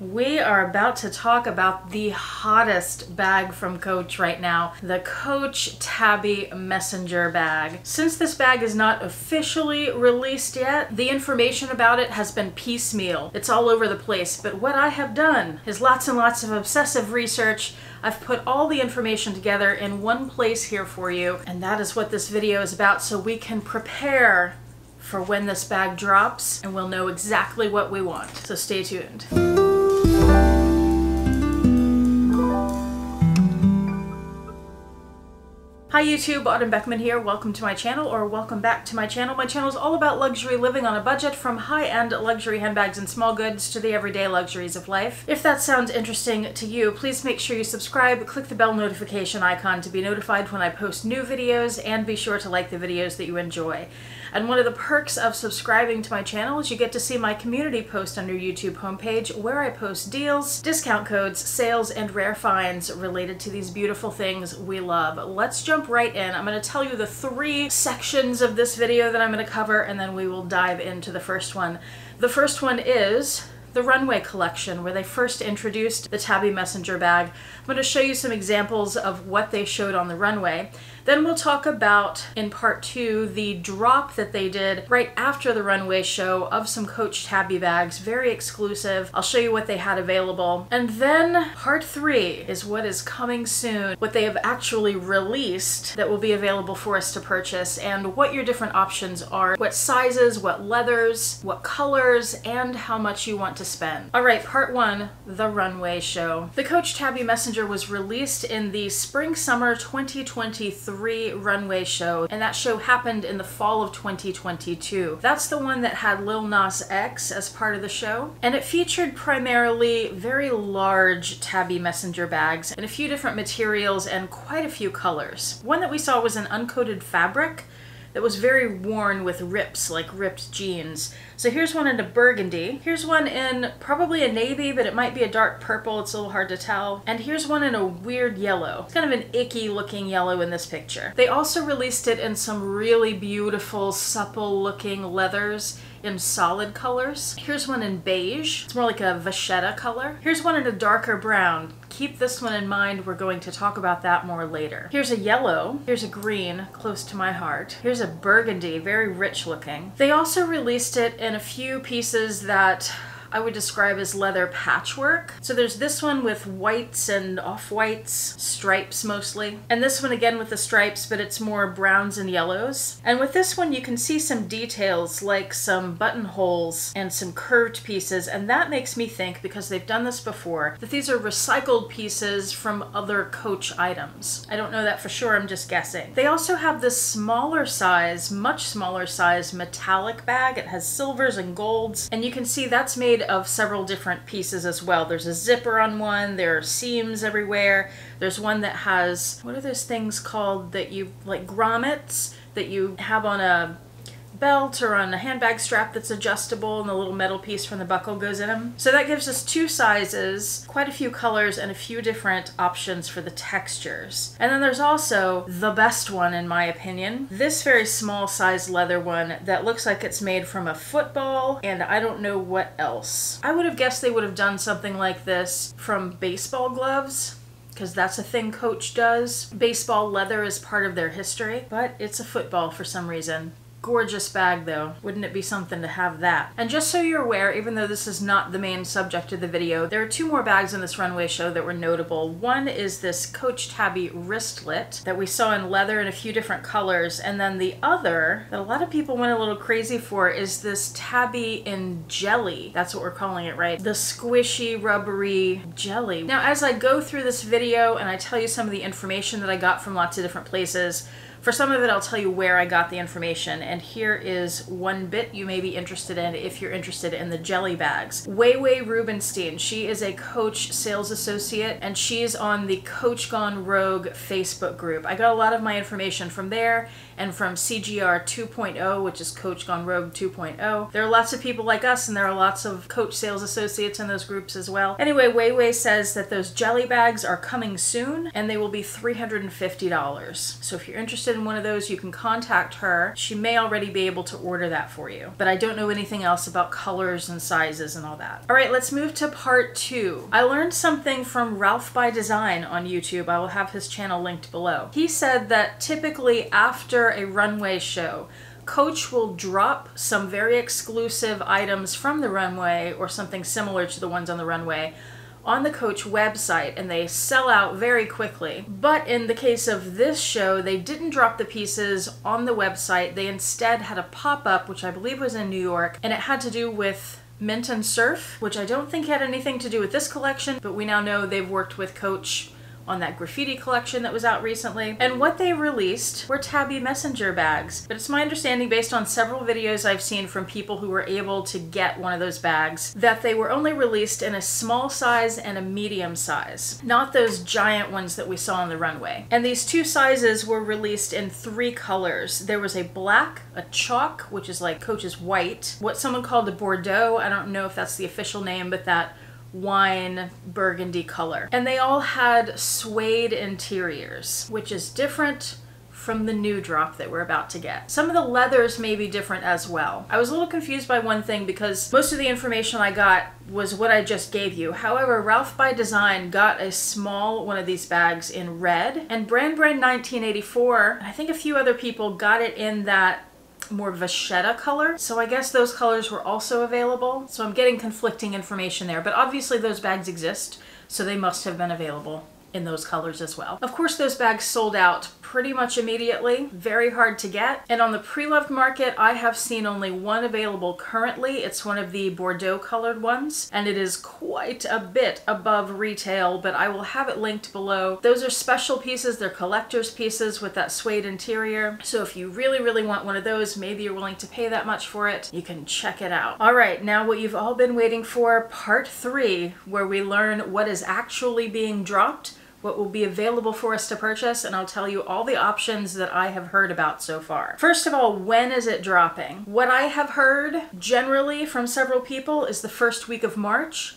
We are about to talk about the hottest bag from Coach right now, the Coach Tabby Messenger bag. Since this bag is not officially released yet, the information about it has been piecemeal. It's all over the place, but what I have done is lots and lots of obsessive research. I've put all the information together in one place here for you, and that is what this video is about so we can prepare for when this bag drops and we'll know exactly what we want. So stay tuned. Hi YouTube, Autumn Beckman here. Welcome to my channel or welcome back to my channel. My channel is all about luxury living on a budget from high-end luxury handbags and small goods to the everyday luxuries of life. If that sounds interesting to you, please make sure you subscribe, click the bell notification icon to be notified when I post new videos, and be sure to like the videos that you enjoy. And one of the perks of subscribing to my channel is you get to see my community post your YouTube homepage where I post deals, discount codes, sales, and rare finds related to these beautiful things we love. Let's jump right in. I'm going to tell you the three sections of this video that I'm going to cover and then we will dive into the first one. The first one is the Runway collection, where they first introduced the Tabby Messenger bag. I'm going to show you some examples of what they showed on the runway. Then we'll talk about, in part two, the drop that they did right after the runway show of some Coach Tabby bags, very exclusive. I'll show you what they had available. And then part three is what is coming soon, what they have actually released that will be available for us to purchase, and what your different options are, what sizes, what leathers, what colors, and how much you want to spend. All right, part one, the runway show. The Coach Tabby Messenger was released in the spring summer 2023 three runway show, and that show happened in the fall of 2022. That's the one that had Lil Nas X as part of the show, and it featured primarily very large tabby messenger bags in a few different materials and quite a few colors. One that we saw was an uncoated fabric that was very worn with rips, like ripped jeans. So here's one in a burgundy. Here's one in probably a navy, but it might be a dark purple. It's a little hard to tell. And here's one in a weird yellow. It's kind of an icky looking yellow in this picture. They also released it in some really beautiful, supple looking leathers in solid colors. Here's one in beige. It's more like a vachetta color. Here's one in a darker brown. Keep this one in mind. We're going to talk about that more later. Here's a yellow. Here's a green, close to my heart. Here's a burgundy, very rich looking. They also released it in a few pieces that I would describe as leather patchwork. So there's this one with whites and off-whites, stripes mostly, and this one again with the stripes, but it's more browns and yellows. And with this one you can see some details like some buttonholes and some curved pieces, and that makes me think, because they've done this before, that these are recycled pieces from other Coach items. I don't know that for sure, I'm just guessing. They also have this smaller size, much smaller size metallic bag. It has silvers and golds, and you can see that's made of several different pieces as well. There's a zipper on one, there are seams everywhere. There's one that has, what are those things called that you, like grommets that you have on a belt or on a handbag strap that's adjustable and the little metal piece from the buckle goes in them. So that gives us two sizes, quite a few colors, and a few different options for the textures. And then there's also the best one in my opinion, this very small size leather one that looks like it's made from a football and I don't know what else. I would have guessed they would have done something like this from baseball gloves because that's a thing Coach does. Baseball leather is part of their history, but it's a football for some reason. Gorgeous bag though. Wouldn't it be something to have that? And just so you're aware, even though this is not the main subject of the video, there are two more bags in this runway show that were notable. One is this Coach Tabby wristlet that we saw in leather in a few different colors. And then the other that a lot of people went a little crazy for is this Tabby in jelly. That's what we're calling it, right? The squishy, rubbery jelly. Now, as I go through this video and I tell you some of the information that I got from lots of different places, for some of it, I'll tell you where I got the information, and here is one bit you may be interested in if you're interested in the jelly bags. Weiwei Rubenstein, she is a Coach sales associate, and she's on the Coach Gone Rogue Facebook group. I got a lot of my information from there and from CGR 2.0, which is Coach Gone Rogue 2.0. There are lots of people like us, and there are lots of Coach sales associates in those groups as well. Anyway, Weiwei says that those jelly bags are coming soon, and they will be $350. So if you're interested interested in one of those, you can contact her. She may already be able to order that for you, but I don't know anything else about colors and sizes and all that. All right, let's move to part two. I learned something from Ralph by Design on YouTube. I will have his channel linked below. He said that typically after a runway show, Coach will drop some very exclusive items from the runway or something similar to the ones on the runway on the Coach website and they sell out very quickly. But in the case of this show, they didn't drop the pieces on the website. They instead had a pop up, which I believe was in New York, and it had to do with Mint and Serf, which I don't think had anything to do with this collection, but we now know they've worked with Coach on that graffiti collection that was out recently. And what they released were Tabby Messenger bags. But it's my understanding, based on several videos I've seen from people who were able to get one of those bags, that they were only released in a small size and a medium size, not those giant ones that we saw on the runway. And these two sizes were released in three colors. There was a black, a chalk, which is like Coach's white, what someone called a Bordeaux, I don't know if that's the official name, but that wine burgundy color. And they all had suede interiors, which is different from the new drop that we're about to get. Some of the leathers may be different as well. I was a little confused by one thing because most of the information I got was what I just gave you. However, Ralph by Design got a small one of these bags in red and Bran Bran 1984, I think a few other people got it in that more vachetta color. So I guess those colors were also available. So I'm getting conflicting information there, but obviously those bags exist, so they must have been available in those colors as well. Of course, those bags sold out pretty much immediately, very hard to get. And on the pre-loved market, I have seen only one available currently. It's one of the Bordeaux colored ones, and it is quite a bit above retail, but I will have it linked below. Those are special pieces, they're collector's pieces with that suede interior. So if you really, really want one of those, maybe you're willing to pay that much for it, you can check it out. All right, now what you've all been waiting for, part three, where we learn what is actually being dropped what will be available for us to purchase, and I'll tell you all the options that I have heard about so far. First of all, when is it dropping? What I have heard generally from several people is the first week of March.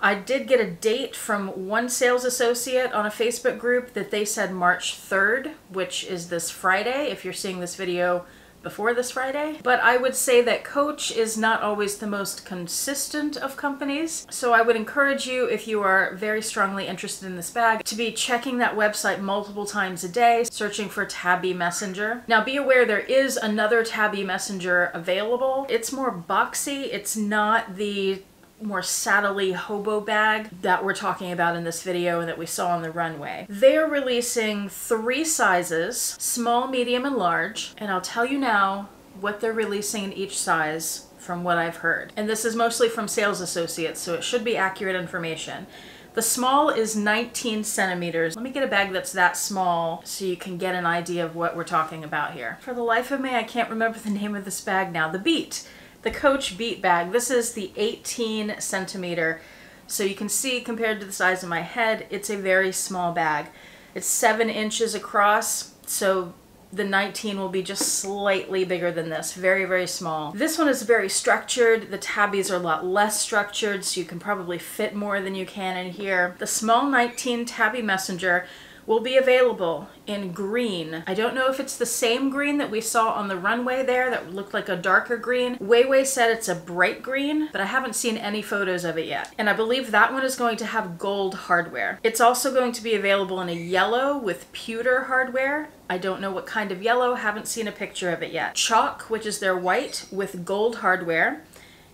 I did get a date from one sales associate on a Facebook group that they said March 3rd, which is this Friday. If you're seeing this video before this Friday. But I would say that Coach is not always the most consistent of companies. So I would encourage you, if you are very strongly interested in this bag, to be checking that website multiple times a day, searching for Tabby Messenger. Now be aware there is another Tabby Messenger available. It's more boxy. It's not the more saddly hobo bag that we're talking about in this video and that we saw on the runway. They're releasing three sizes, small, medium, and large, and I'll tell you now what they're releasing in each size from what I've heard. And this is mostly from sales associates, so it should be accurate information. The small is 19 centimeters. Let me get a bag that's that small so you can get an idea of what we're talking about here. For the life of me, I can't remember the name of this bag now. The Beat the Coach Beat Bag. This is the 18 centimeter. So you can see compared to the size of my head, it's a very small bag. It's seven inches across, so the 19 will be just slightly bigger than this, very, very small. This one is very structured. The tabbies are a lot less structured, so you can probably fit more than you can in here. The small 19 tabby messenger will be available in green. I don't know if it's the same green that we saw on the runway there that looked like a darker green. Weiwei said it's a bright green, but I haven't seen any photos of it yet. And I believe that one is going to have gold hardware. It's also going to be available in a yellow with pewter hardware. I don't know what kind of yellow, haven't seen a picture of it yet. Chalk, which is their white with gold hardware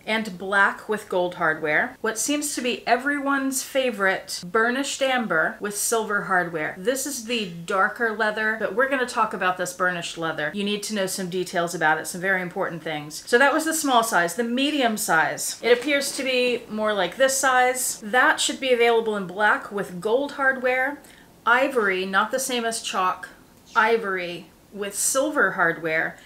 and black with gold hardware. What seems to be everyone's favorite burnished amber with silver hardware. This is the darker leather, but we're gonna talk about this burnished leather. You need to know some details about it, some very important things. So that was the small size. The medium size, it appears to be more like this size. That should be available in black with gold hardware. Ivory, not the same as chalk, ivory with silver hardware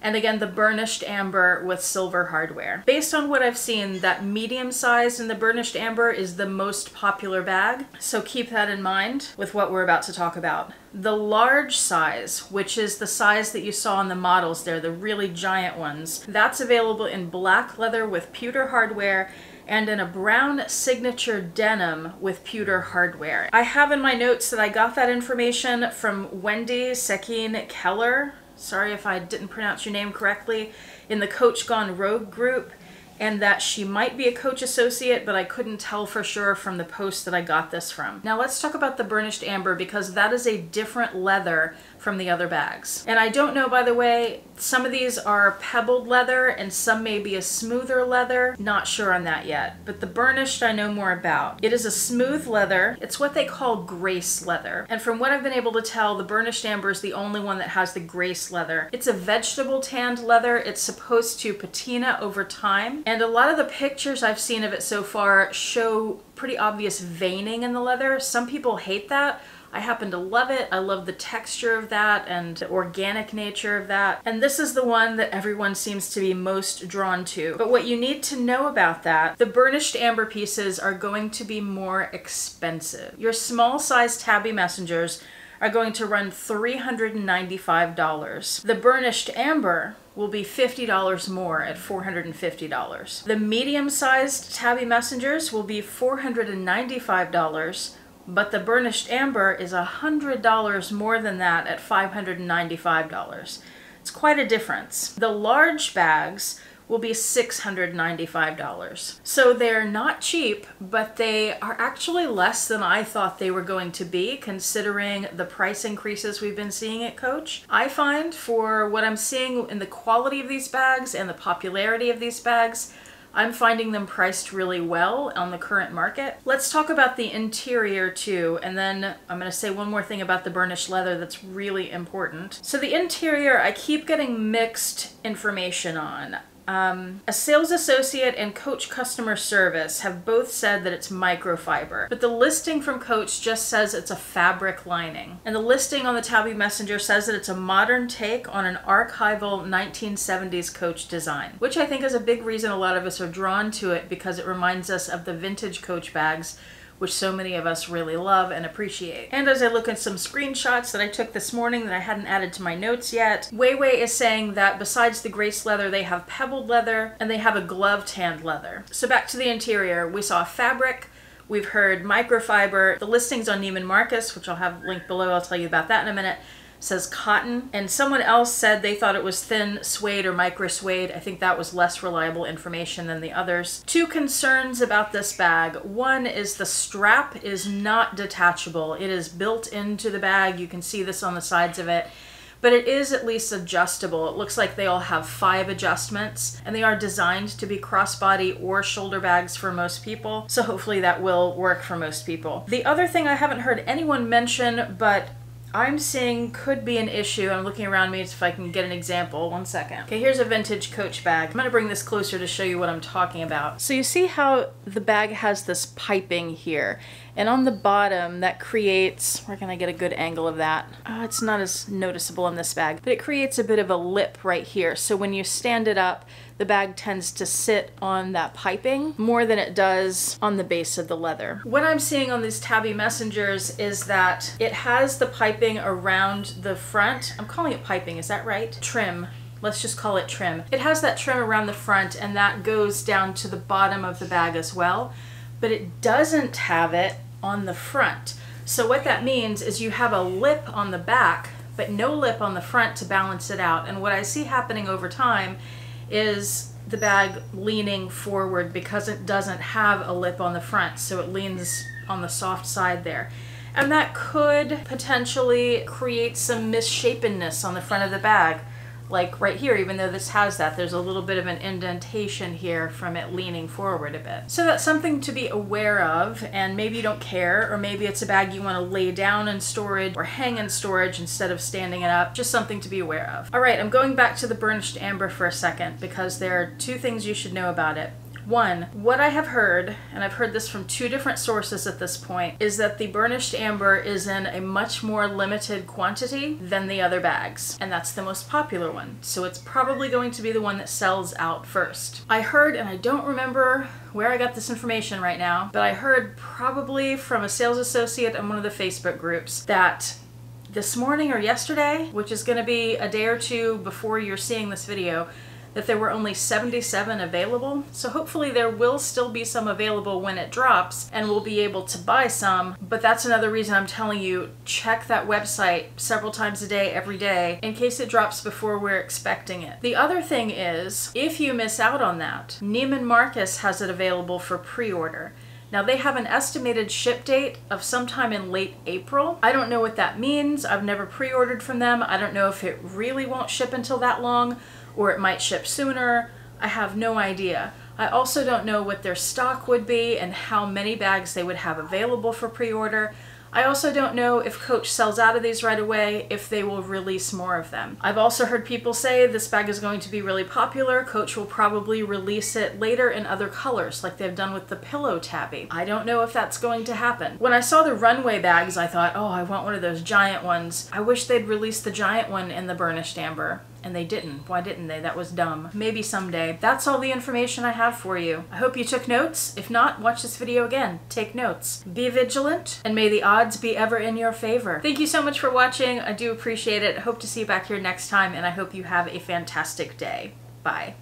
and again the burnished amber with silver hardware. Based on what I've seen, that medium size in the burnished amber is the most popular bag, so keep that in mind with what we're about to talk about. The large size, which is the size that you saw in the models there, the really giant ones, that's available in black leather with pewter hardware and in a brown signature denim with pewter hardware. I have in my notes that I got that information from Wendy Sekin Keller. Sorry if I didn't pronounce your name correctly. In the Coach Gone Rogue group and that she might be a coach associate, but I couldn't tell for sure from the post that I got this from. Now let's talk about the burnished amber because that is a different leather from the other bags. And I don't know, by the way, some of these are pebbled leather and some may be a smoother leather. Not sure on that yet, but the burnished I know more about. It is a smooth leather. It's what they call grace leather. And from what I've been able to tell, the burnished amber is the only one that has the grace leather. It's a vegetable tanned leather. It's supposed to patina over time. And a lot of the pictures I've seen of it so far show pretty obvious veining in the leather. Some people hate that. I happen to love it. I love the texture of that and the organic nature of that. And this is the one that everyone seems to be most drawn to. But what you need to know about that, the burnished amber pieces are going to be more expensive. Your small size tabby messengers are going to run $395. The burnished amber will be $50 more at $450. The medium-sized tabby messengers will be $495 but the burnished amber is $100 more than that at $595. It's quite a difference. The large bags will be $695. So they're not cheap, but they are actually less than I thought they were going to be considering the price increases we've been seeing at Coach. I find for what I'm seeing in the quality of these bags and the popularity of these bags, I'm finding them priced really well on the current market. Let's talk about the interior too, and then I'm gonna say one more thing about the burnished leather that's really important. So the interior, I keep getting mixed information on. Um, a sales associate and Coach customer service have both said that it's microfiber, but the listing from Coach just says it's a fabric lining. And the listing on the Tabby Messenger says that it's a modern take on an archival 1970s Coach design, which I think is a big reason a lot of us are drawn to it because it reminds us of the vintage Coach bags which so many of us really love and appreciate. And as I look at some screenshots that I took this morning that I hadn't added to my notes yet, Weiwei is saying that besides the grace leather, they have pebbled leather and they have a glove tanned leather. So back to the interior, we saw fabric, We've heard microfiber. The listings on Neiman Marcus, which I'll have linked below, I'll tell you about that in a minute says cotton. And someone else said they thought it was thin suede or micro suede. I think that was less reliable information than the others. Two concerns about this bag. One is the strap is not detachable. It is built into the bag. You can see this on the sides of it but it is at least adjustable. It looks like they all have five adjustments and they are designed to be crossbody or shoulder bags for most people. So hopefully that will work for most people. The other thing I haven't heard anyone mention, but I'm seeing could be an issue. I'm looking around me if I can get an example. One second. Okay, here's a vintage Coach bag. I'm gonna bring this closer to show you what I'm talking about. So you see how the bag has this piping here. And on the bottom, that creates, where can I get a good angle of that? Oh, it's not as noticeable in this bag, but it creates a bit of a lip right here. So when you stand it up, the bag tends to sit on that piping more than it does on the base of the leather. What I'm seeing on these tabby messengers is that it has the piping around the front. I'm calling it piping, is that right? Trim let's just call it trim. It has that trim around the front and that goes down to the bottom of the bag as well, but it doesn't have it on the front. So what that means is you have a lip on the back, but no lip on the front to balance it out. And what I see happening over time is the bag leaning forward because it doesn't have a lip on the front, so it leans on the soft side there. And that could potentially create some misshapenness on the front of the bag like right here, even though this has that, there's a little bit of an indentation here from it leaning forward a bit. So that's something to be aware of, and maybe you don't care, or maybe it's a bag you want to lay down in storage or hang in storage instead of standing it up. Just something to be aware of. All right, I'm going back to the burnished amber for a second because there are two things you should know about it. One, what I have heard, and I've heard this from two different sources at this point, is that the burnished amber is in a much more limited quantity than the other bags, and that's the most popular one. So it's probably going to be the one that sells out first. I heard, and I don't remember where I got this information right now, but I heard probably from a sales associate in one of the Facebook groups that this morning or yesterday, which is going to be a day or two before you're seeing this video, that there were only 77 available. So hopefully there will still be some available when it drops and we'll be able to buy some. But that's another reason I'm telling you check that website several times a day, every day, in case it drops before we're expecting it. The other thing is, if you miss out on that, Neiman Marcus has it available for pre order. Now they have an estimated ship date of sometime in late April. I don't know what that means. I've never pre-ordered from them. I don't know if it really won't ship until that long or it might ship sooner. I have no idea. I also don't know what their stock would be and how many bags they would have available for pre-order. I also don't know if Coach sells out of these right away, if they will release more of them. I've also heard people say this bag is going to be really popular. Coach will probably release it later in other colors, like they've done with the Pillow Tabby. I don't know if that's going to happen. When I saw the runway bags, I thought, oh, I want one of those giant ones. I wish they'd release the giant one in the burnished amber. And they didn't. Why didn't they? That was dumb. Maybe someday. That's all the information I have for you. I hope you took notes. If not, watch this video again. Take notes. Be vigilant, and may the odds be ever in your favor. Thank you so much for watching. I do appreciate it. Hope to see you back here next time, and I hope you have a fantastic day. Bye.